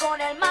con el mar.